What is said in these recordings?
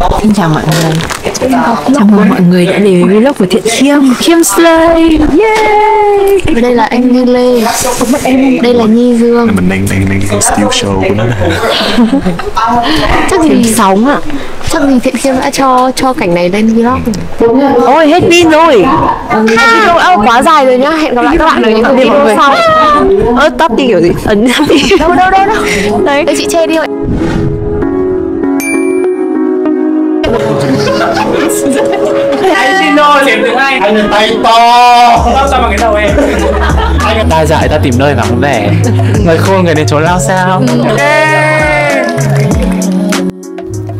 Xin chào mọi người. Chào mừng mọi người đã đến với vlog của Thiện Khiêm Khiêm Slay. Yeah Và đây là anh Như Lê. Đây là Nhi Dương mình đang đang đang still show của nó. Chắc gì sóng ạ. Chắc gì Thiện Khiêm đã cho cho cảnh này lên vlog. Ôi hết pin rồi. Video ơ quá dài rồi nhá. Hẹn gặp lại các bạn ở những video sau Ơ tắt đi kiểu gì? Ấn tắt đi. Đâu đâu đâu đâu. Đấy. Chị che đi ạ Anh xin lỗi, chém tiếng Anh anh là tay to. Lao sao bằng cái đầu em ta dại ta tìm nơi vắng vẻ. Người khôn người đến chỗ lao sao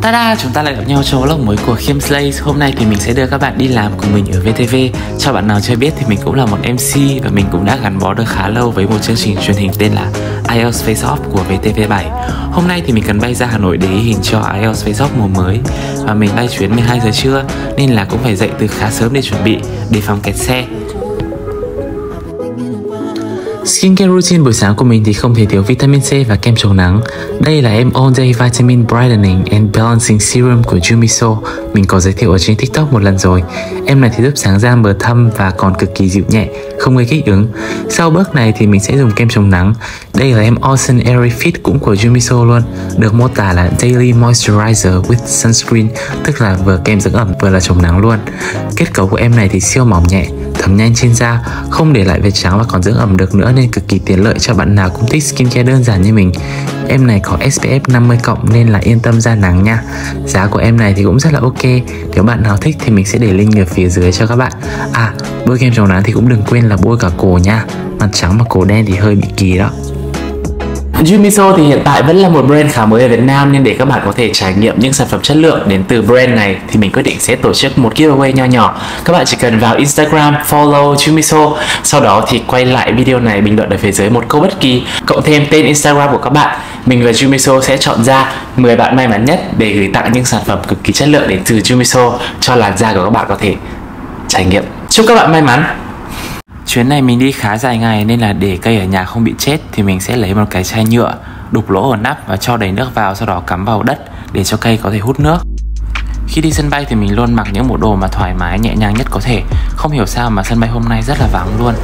Ta-da, chúng ta lại gặp nhau trong vlog mới của Khiêm Slays. Hôm nay thì mình sẽ đưa các bạn đi làm cùng mình ở VTV Cho bạn nào chưa biết thì mình cũng là một MC Và mình cũng đã gắn bó được khá lâu với một chương trình truyền hình tên là IELTS Face Off của VTV7 Hôm nay thì mình cần bay ra Hà Nội để hình cho IELTS Face Off mùa mới. Và mình bay chuyến 12 giờ trưa Nên là cũng phải dậy từ khá sớm để chuẩn bị Để phòng kẹt xe. Skincare routine buổi sáng của mình thì không thể thiếu vitamin C và kem chống nắng. Đây là em All Day Vitamin Brightening and Balancing Serum của Jumiso. Mình có giới thiệu ở trên TikTok một lần rồi. Em này thì giúp sáng da mờ thâm và còn cực kỳ dịu nhẹ, không gây kích ứng. Sau bước này thì mình sẽ dùng kem chống nắng. Đây là em Ocean Airy Fit cũng của Jumiso luôn. Được mô tả là Daily Moisturizer with Sunscreen, tức là vừa kem dưỡng ẩm vừa là chống nắng luôn. Kết cấu của em này thì siêu mỏng nhẹ, thấm nhanh trên da, không để lại vết trắng và còn dưỡng ẩm được nữa nên cực kỳ tiện lợi cho bạn nào cũng thích skincare đơn giản như mình. Em này có SPF 50 cộng nên là yên tâm ra nắng nha. Giá của em này thì cũng rất là ok. Nếu bạn nào thích thì mình sẽ để link ở phía dưới cho các bạn. À, bôi kem chống nắng thì cũng đừng quên là bôi cả cổ nha. Mặt trắng mà cổ đen thì hơi bị kỳ đó. Jumiso thì hiện tại vẫn là một brand khá mới ở Việt Nam nên để các bạn có thể trải nghiệm những sản phẩm chất lượng đến từ brand này thì mình quyết định sẽ tổ chức một giveaway nho nhỏ. Các bạn chỉ cần vào Instagram follow Jumiso, sau đó thì quay lại video này bình luận ở phía dưới một câu bất kỳ cộng thêm tên Instagram của các bạn. Mình và Jumiso sẽ chọn ra 10 bạn may mắn nhất để gửi tặng những sản phẩm cực kỳ chất lượng đến từ Jumiso cho làn da của các bạn có thể trải nghiệm. Chúc các bạn may mắn! Chuyến này mình đi khá dài ngày nên là để cây ở nhà không bị chết thì mình sẽ lấy một cái chai nhựa, đục lỗ ở nắp và cho đầy nước vào, sau đó cắm vào đất để cho cây có thể hút nước. Khi đi sân bay thì mình luôn mặc những bộ đồ mà thoải mái, nhẹ nhàng nhất có thể. Không hiểu sao mà sân bay hôm nay rất là vắng luôn.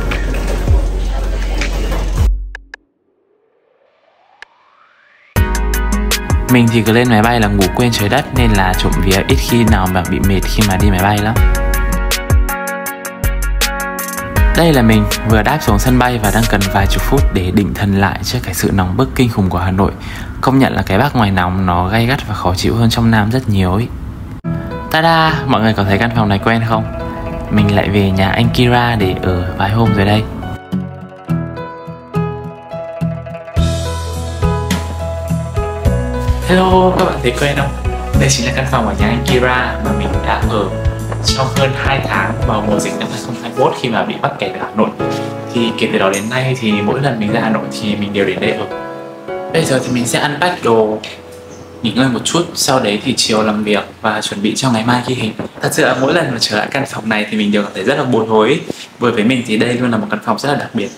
Mình thì cứ lên máy bay là ngủ quên trời đất nên là trộm vía ít khi nào mà bị mệt khi mà đi máy bay lắm. Đây là mình vừa đáp xuống sân bay và đang cần vài chục phút để định thần lại trước cái sự nóng bức kinh khủng của Hà Nội. Công nhận là cái Bắc ngoài nóng nó gay gắt và khó chịu hơn trong Nam rất nhiều ấy. Tada, mọi người có thấy căn phòng này quen không? Mình lại về nhà anh Kira để ở vài hôm rồi đây. Hello, các bạn thấy quen không? Đây chính là căn phòng ở nhà anh Kira mà mình đã ở trong hơn 2 tháng vào mùa dịch năm 2021 khi mà bị mắc kẹt ở Hà Nội, thì kể từ đó đến nay thì mỗi lần mình ra Hà Nội thì mình đều đến đây ở. Bây giờ thì mình sẽ ăn bách đồ, nghỉ ngơi một chút, sau đấy thì chiều làm việc và chuẩn bị cho ngày mai ghi hình. Thật sự là mỗi lần mà trở lại căn phòng này thì mình đều cảm thấy rất là bồi hối bởi với mình thì đây luôn là một căn phòng rất là đặc biệt.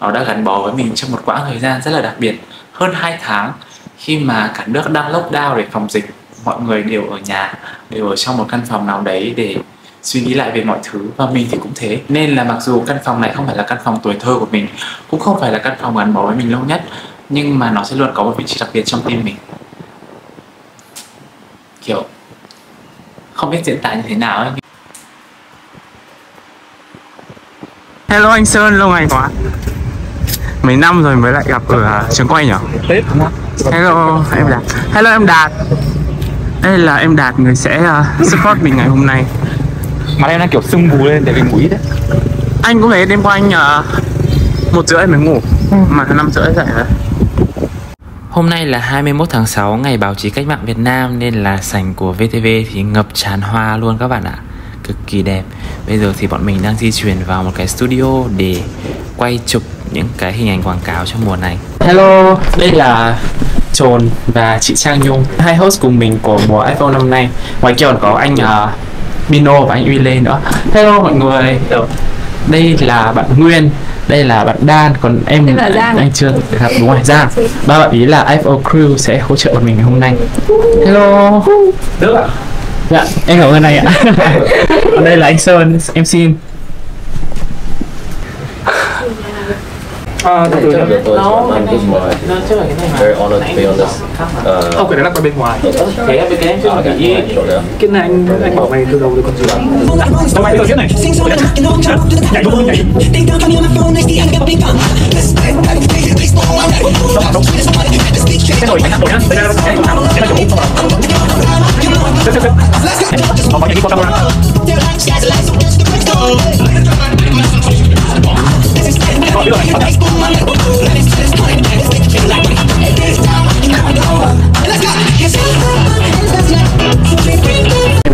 Nó đã gắn bó với mình trong một quãng thời gian rất là đặc biệt. Hơn 2 tháng khi mà cả nước đang lockdown để phòng dịch mọi người đều ở nhà đều ở trong một căn phòng nào đấy để suy nghĩ lại về mọi thứ và mình thì cũng thế. Nên là mặc dù căn phòng này không phải là căn phòng tuổi thơ của mình cũng không phải là căn phòng gắn bó với mình lâu nhất nhưng mà nó sẽ luôn có một vị trí đặc biệt trong tim mình. Kiểu không biết diễn tả như thế nào ấy. Hello anh Sơn, lâu ngày quá. Mấy năm rồi mới lại gặp ở trường quay nhỉ? Hello em Đạt. Hello em Đạt Đây là em Đạt người sẽ uh, support mình ngày hôm nay mặt em đang kiểu sưng vù lên tại vì ngủ ít đấy Anh cũng thấy đêm qua anh uh, một rưỡi mới ngủ Mà năm rưỡi dậy rồi Hôm nay là 21 tháng 6 ngày báo chí cách mạng Việt Nam nên là sảnh của VTV thì ngập tràn hoa luôn các bạn ạ. Cực kỳ đẹp. Bây giờ thì bọn mình đang di chuyển vào một cái studio để quay chụp những cái hình ảnh quảng cáo trong mùa này. Hello, đây là Trồn và chị Trang Nhung Hai host cùng mình của mùa iPhone năm nay. Ngoài kia còn có anh uh, Mino và anh Uy Lê nữa. Hello mọi người. Đây là bạn Nguyên đây là bạn Đan còn em Đây là Giang. anh chưa được gặp đúng rồi Giang. Ba bạn ý là IFO Crew sẽ hỗ trợ bọn mình ngày hôm nay. Hello. Được ạ. Dạ, em cảm ơn anh ạ. Còn đây là anh Sơn, em xin. À, từ từ nhá. nó nó chứ là cái này mà Very honored to be on this. Uh, Không, cái đấy là qua bên ngoài. thế bên cái chứ okay, bị. Cái này anh anh bảo mày từ đầu rồi còn gì Tao mày từ trước này. Nhảy luôn, nhảy. Cái nồi nhá, nồi nhá. Đây là cái nào? Cái nào chủ? Xếp, xếp, xếp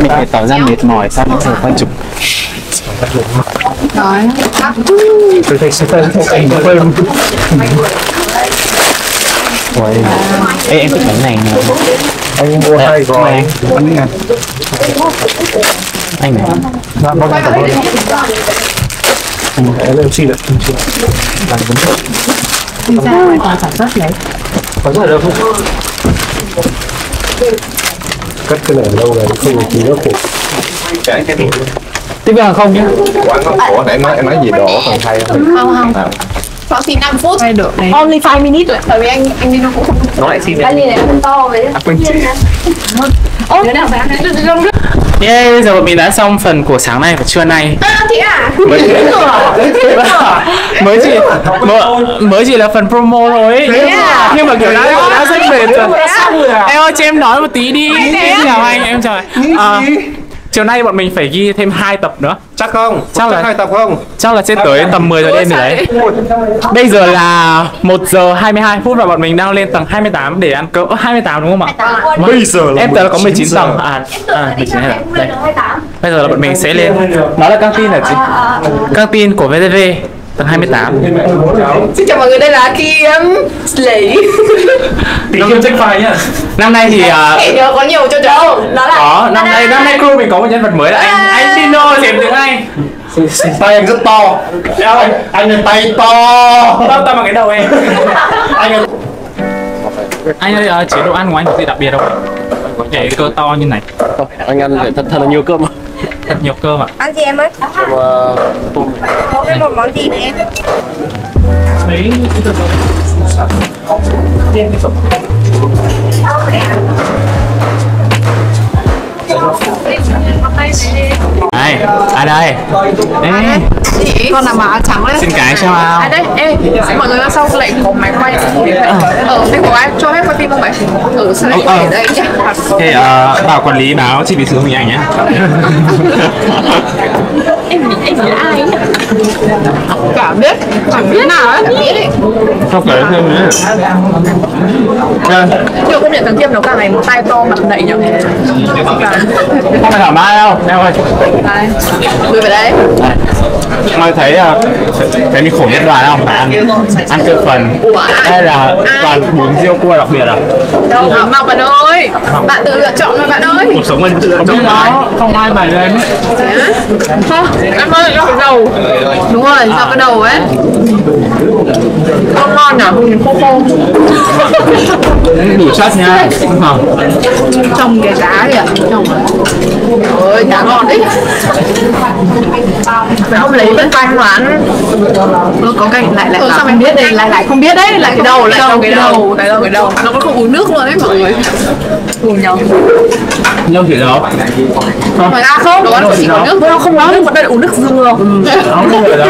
mình phải tỏ ra mệt mỏi sau những giờ quan chụp Tôi thấy sẽ tên anh quên. Ôi. Ê, em thích bánh này nè Anh mua hai gói bánh này anh này Dạ, vâng, cảm ơn. Em em xin ạ, em xin. Có rất là đâu không? Cắt cái này lâu rồi không thì nó khổ. tiếp hàng không nhá Quán nó khổ nãy nói em nói gì đồ phần hay không? Không không Có thì 5 phút Hay được này Only 5 minutes rồi Tại vì anh anh đi nó cũng không Nó lại xin Cái ly này không to vậy À, quên chị. Ôi, đứa nào bạn Yeah, bây giờ mình đã xong phần của sáng nay và trưa nay chị à? Mới mới chỉ mới, mới chỉ là phần promo thôi ấy. à? nhưng mà kiểu đã đã rất mệt rồi. em ơi cho em nói một tí đi. Em chào anh em chào anh. À, chiều nay bọn mình phải ghi thêm hai tập nữa. Chắc không? Chắc là- hai tập không? chắc là sẽ tới tầm 10 giờ đêm rồi đấy. Bây giờ là 1 giờ 22 phút và bọn mình đang lên tầng 28 để ăn cơm Ơ, 28 đúng không ạ? Bây giờ là em tưởng là có 19 giờ. tầng à à 19 hay là đây. bây giờ là bọn mình sẽ lên. Đó là căng tin là gì? Căng tin của VTV tầng 28 Xin chào mọi người, đây là Kim Slay Tìm kiếm check file nhá. Năm nay thì à, Hãy nhớ có nhiều cho cháu. Đó là có. Năm nay năm nay crew mình có một nhân vật mới là anh anh Dino dẹp tiếng Anh Tay anh rất to. Anh, anh là tay to. Tao tao bằng cái đầu em. Anh ơi anh ơi à, chế độ ăn của anh có gì đặc biệt không? Cái cơ to như này. Anh ăn phải thật thật là nhiều cơm. Thật nhiều cơm ạ. Ăn gì em ơi? Có cái một món gì này em? mấy đây ai đây? Ê, Chị. Con làm mà trắng đấy. Xin cái cho ao À đây, ê, mọi người sau lệnh có máy quay. Ở đây có ai cho phép quay phim không vậy? Ở sao lại Ờ, ờ. ở đây nhỉ? Thế uh, bảo quản lý báo chi phí sử dụng hình ảnh nhé Là ai nhỉ? Cả biết, chẳng biết nào ấy, Không phải thêm nữa Điều công nhận thằng Kiêm nó càng ngày một tay to mặt nậy nhỉ? Không phải thoải mái đâu? Em ơi. Người về đây. Em ơi thấy uh, Thấy mình khổ nhất đoàn không? Phải ăn Ăn cơm phần. Đây là toàn bún riêu cua đặc biệt à? Đâu, Ngọc bạn ơi. Bạn tự lựa chọn thôi bạn ơi. Cuộc sống mình tự lựa chọn Không ai bài lên Không, rau cái đầu Đúng rồi, rau cái đầu ấy? Ngon ngon nhỉ, khô khô Đủ chất nha Không Trồng cái cá kìa Trồng. Ôi, cá ngon đấy. Phải không lấy bên canh mà ăn Ừ, có canh lại lại ừ, sao mình biết đây lại lại không biết đấy lại cái đầu lại đầu cái đầu cái đầu. cái đầu. Nó còn không uống nước luôn đấy mọi người cùng nhau. Lâu thì đâu Ngoài ra không, đồ ăn chị có nước Nó không có nước, đây là uống nước dừa. Không được đâu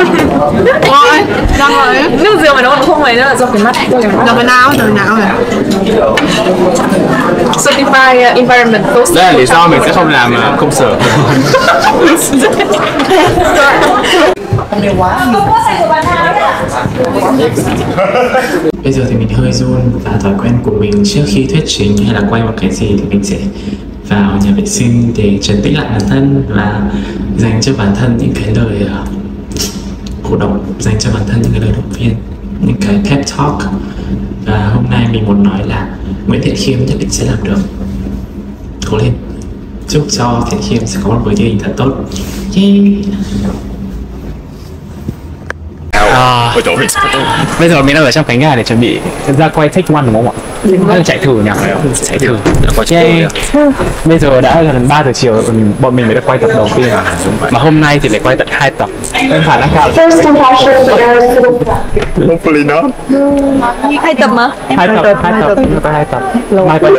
Rồi, đang rồi Nước dừa mà nó không ấy nữa là do cái mắt. Do cái não, do cái não này. Certified uh, Environmental Đây là lý do mình sẽ không làm công sở Bây giờ thì mình hơi run và thói quen của mình trước khi thuyết trình hay là quay một cái gì thì mình sẽ vào nhà vệ sinh để trấn tĩnh lại bản thân và dành cho bản thân những cái lời ờ, cổ động, dành cho bản thân những cái lời động viên, những cái pep talk. Và hôm nay mình muốn nói là Nguyễn Thiện Khiêm nhất định sẽ làm được. Cố lên. Chúc cho Thiện Khiêm sẽ có một buổi ghi hình thật tốt. Yeah. À, bây giờ mình đang ở trong cánh gà để chuẩn bị ra quay take one đúng không ạ? Là chạy thử nhỉ? Chạy thử. Yay. Bây giờ đã gần 3 giờ chiều rồi, bọn mình mới được quay tập đầu tiên. Mà hôm nay thì lại quay tận 2 tập. Nên khả năng cao Hopefully not. Hai tập mà. Hai tập, hai tập, quay hai tập. Mai quay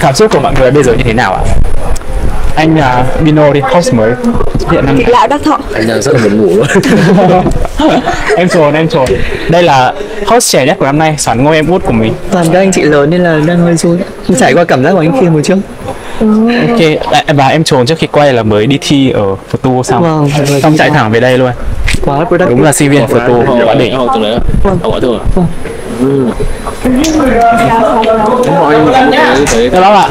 Cảm xúc của mọi người bây giờ như thế nào ạ? Anh uh, Bino đi, host mới hiện năm Lão đắc thọ Anh đang rất là buồn ngủ luôn. em trồn em trồn đây là host trẻ nhất của năm nay sản ngôi em út của mình toàn các anh chị lớn nên là đang hơi run trải qua cảm giác của anh kia một chút ok à, và em trồn trước khi quay là mới đi thi ở photo xong Vâng, vừa xong chạy xong. thẳng về đây luôn quá đúng là sinh viên photo quá đỉnh Không, từng đấy. Không gọi thường. Đó lắm ạ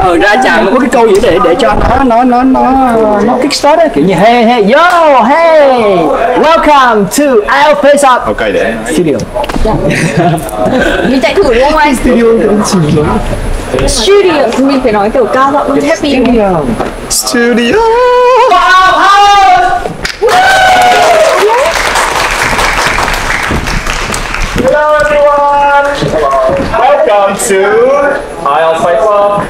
ở ra chàng nó có cái câu gì để để cho nó nó nó nó nó kickstart ấy kiểu như hey hey yo hey welcome to I'll face up Ok để. studio Mình chạy thử đúng không anh? Studio Mình phải nói kiểu cao giọng happy Studio. Welcome to I'll Fight Club.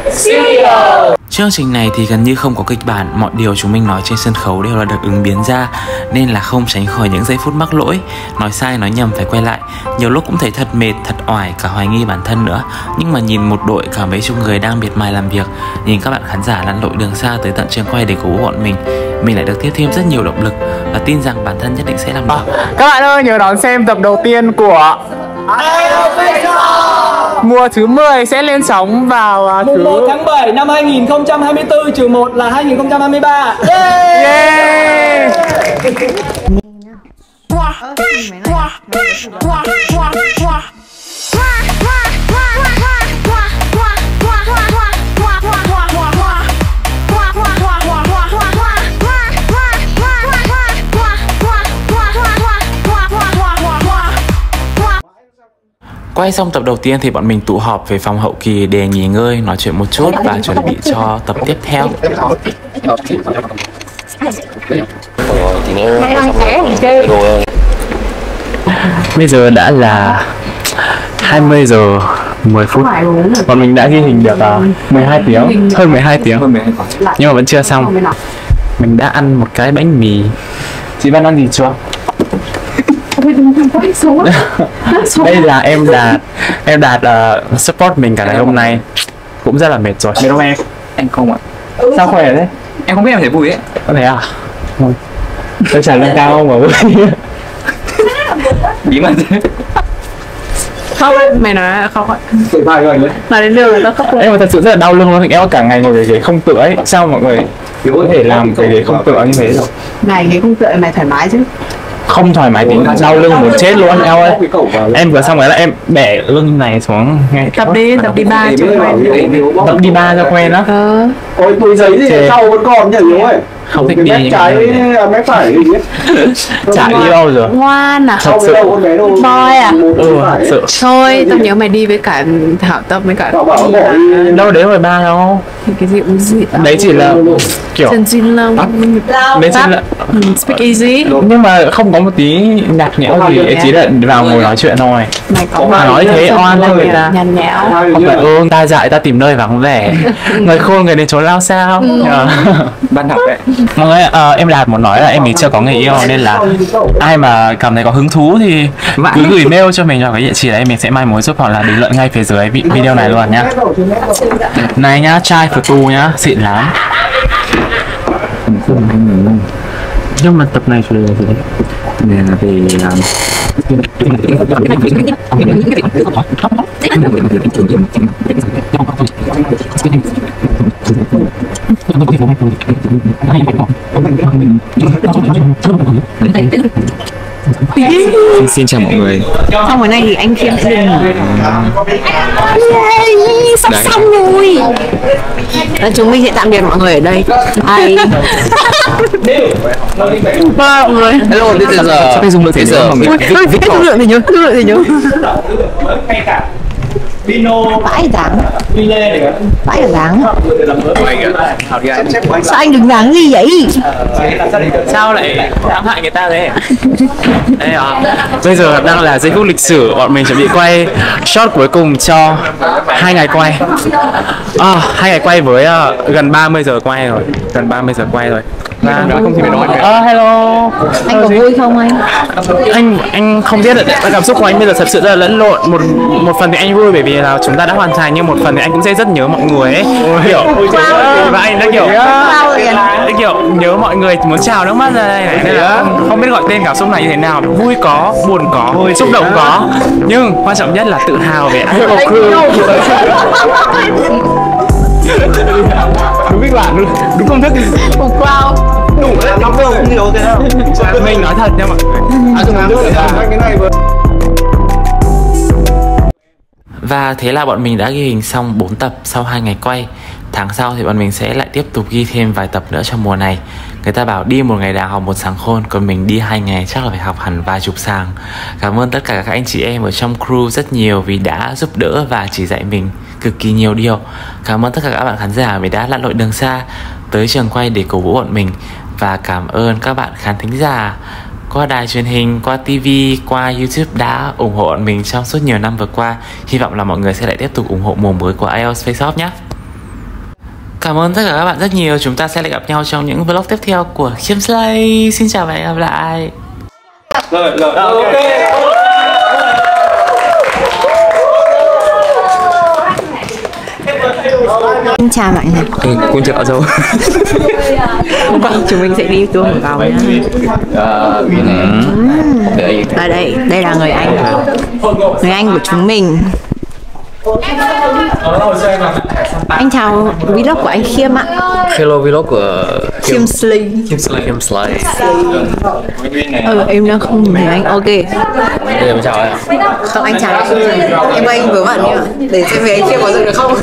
Chương trình này thì gần như không có kịch bản, mọi điều chúng mình nói trên sân khấu đều là được ứng biến ra nên là không tránh khỏi những giây phút mắc lỗi, nói sai nói nhầm phải quay lại. Nhiều lúc cũng thấy thật mệt, thật oải, cả hoài nghi bản thân nữa. Nhưng mà nhìn một đội cả mấy chục người đang miệt mài làm việc, nhìn các bạn khán giả lặn lội đường xa tới tận trường quay để cổ vũ bọn mình, mình lại được tiếp thêm rất nhiều động lực và tin rằng bản thân nhất định sẽ làm được. các bạn ơi nhớ đón xem tập đầu tiên của mùa thứ 10 sẽ lên sóng vào à, thứ 1 tháng 7 năm 2024 trừ 1 là 2023 yeah. Quay xong tập đầu tiên thì bọn mình tụ họp về phòng hậu kỳ để nghỉ ngơi, nói chuyện một chút và chuẩn bị cho tập tiếp theo. Bây giờ đã là 20 giờ 10 phút Bọn mình đã ghi hình được à, 12 tiếng Hơn 12 tiếng Nhưng mà vẫn chưa xong Mình đã ăn một cái bánh mì Chị Văn ăn gì chưa? Đây là em Đạt Em Đạt uh, support mình cả ngày hôm nay. Cũng rất là mệt rồi. Mệt không em? Anh không ạ. Sao khỏe thế? Em không biết em thấy vui ấy. Có thế à? Thôi. Tôi trả lương cao không mà vui. Bí mật Không mày nói không ạ. Nói đến lương là tao khóc Em mà thật sự rất là đau lưng luôn Em cả ngày ngồi về ghế không tựa ấy. Sao mọi người có thể làm cái ghế không tựa như thế được? Này cái không tựa mày thoải mái chứ không thoải mái tí đau lưng muốn chết luôn eo ơi. em vừa xong rồi là em bẻ lưng này xuống. Ngay Tập đi, tập đi ba cho quen tập đi ba cho quen đó Ờ. Ôi túi giấy gì sau vẫn còn nhỉ ơi. Không thích đi Mép những trái à, mép phải gì ấy. chả đi bao giờ Ngoan à? Thật sự. đâu đâu. Boy à? ừ thật sự Thôi, tao nhớ mày đi với cả Thảo Tâm với cả Cậu bảo nó bỏ đi. đâu đấy rồi ba đâu. Cái gì cũng gì đấy chỉ là kiểu Trần Duy Long đấy chỉ là Ừ, Speak easy nhưng mà không có một tí nhạt nhẽo gì ấy chỉ là vào ngồi nói chuyện thôi. Mày có mà nói thế oan cho người ta. Nhàn nhẽo. Không phải ừ ta dại ta tìm nơi vắng vẻ. Người khôn người đến chốn lao sao? Ờ. Ban học đấy mọi người ờ, em đạt muốn nói là em mình chưa có người yêu nên là ai mà cảm thấy có hứng thú thì cứ gửi mail cho mình vào cái địa chỉ đấy mình sẽ mai mối giúp hoặc là bình luận ngay phía dưới vi- video này luôn nhá. Này nhá trai của tu nhá xịn lắm. Nhưng mà tập này chủ đề là gì đấy này là về làm Xin, xin chào mọi người. Xong rồi này thì anh Khiêm sẽ Sắp Đấy. xong rồi. Và chúng mình sẽ tạm biệt mọi người ở đây. Bye. Bye mọi người. Hello, this is uh, phải dùng được thế this is nữa uh, mọi người thương lượng thì nhớ, thương lượng thì nhớ vãi dáng vãi cả dáng sao anh đừng dáng gì vậy? Sao lại ám hại người ta thế? Đây à. Bây giờ đang là giây phút lịch sử bọn mình chuẩn bị quay shot cuối cùng cho hai ngày quay. À, hai ngày quay với uh, gần 30 giờ quay rồi. Gần 30 giờ quay rồi và không thì phải nói ờ hello. Anh có vui không anh? Anh anh không biết được cảm xúc của anh bây giờ thật sự rất là lẫn lộn. Một một phần thì anh vui bởi vì là chúng ta đã hoàn thành nhưng một phần thì anh cũng sẽ rất nhớ mọi người ấy. Kiểu và anh đã kiểu đã kiểu nhớ mọi người muốn chào nước mắt ra đây này nên là không, không biết gọi tên cảm xúc này như thế nào. Vui có buồn có xúc động có. nhưng quan trọng nhất là tự hào về anh đúng biết bạn đúng, đúng công thức. Wow đủ đấy nó không nhiều thế nào? Mình nói thật nha mọi người. À dùng cái này vừa Và thế là bọn mình đã ghi hình xong 4 tập sau 2 ngày quay. Tháng sau thì bọn mình sẽ lại tiếp tục ghi thêm vài tập nữa trong mùa này. Người ta bảo đi một ngày đào học một sáng khôn Còn mình đi hai ngày chắc là phải học hẳn vài chục sàng. Cảm ơn tất cả các anh chị em ở trong crew rất nhiều Vì đã giúp đỡ và chỉ dạy mình cực kỳ nhiều điều Cảm ơn tất cả các bạn khán giả vì đã lặn lội đường xa Tới trường quay để cổ vũ bọn mình Và cảm ơn các bạn khán thính giả qua đài truyền hình, qua TV, qua YouTube đã ủng hộ bọn mình trong suốt nhiều năm vừa qua. Hy vọng là mọi người sẽ lại tiếp tục ủng hộ mùa mới của IELTS Face Off nhé. Cảm ơn tất cả các bạn rất nhiều. Chúng ta sẽ lại gặp nhau trong những vlog tiếp theo của Khiêm Slay. Xin chào và hẹn gặp lại. rồi rồi ok Xin chào mọi người. Cũng chợ dâu. Vâng, chúng mình sẽ đi tour một vòng nhá Ở đây, đây là người Anh. Người Anh của chúng mình. Anh chào vlog của anh Khiêm ạ. Hello vlog của Khiêm Sling Kim Slay. Kim Slay. Ừ, em đang không nhìn anh, ok. Đây là chào em. Không, anh chào Em. Ơi, anh vớ vẩn nhá. Để xem về anh Khiêm có dựng được không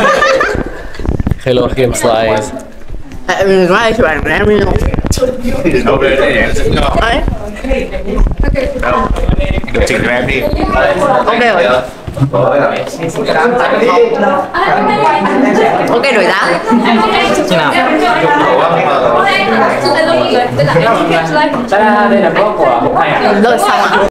Hello ai chụp ảnh của em đi đâu Đấy, Điều chỉnh cho em đi. ok rồi Ok đổi giá Thế nào? Đây là của Thành à? Rồi xong ạ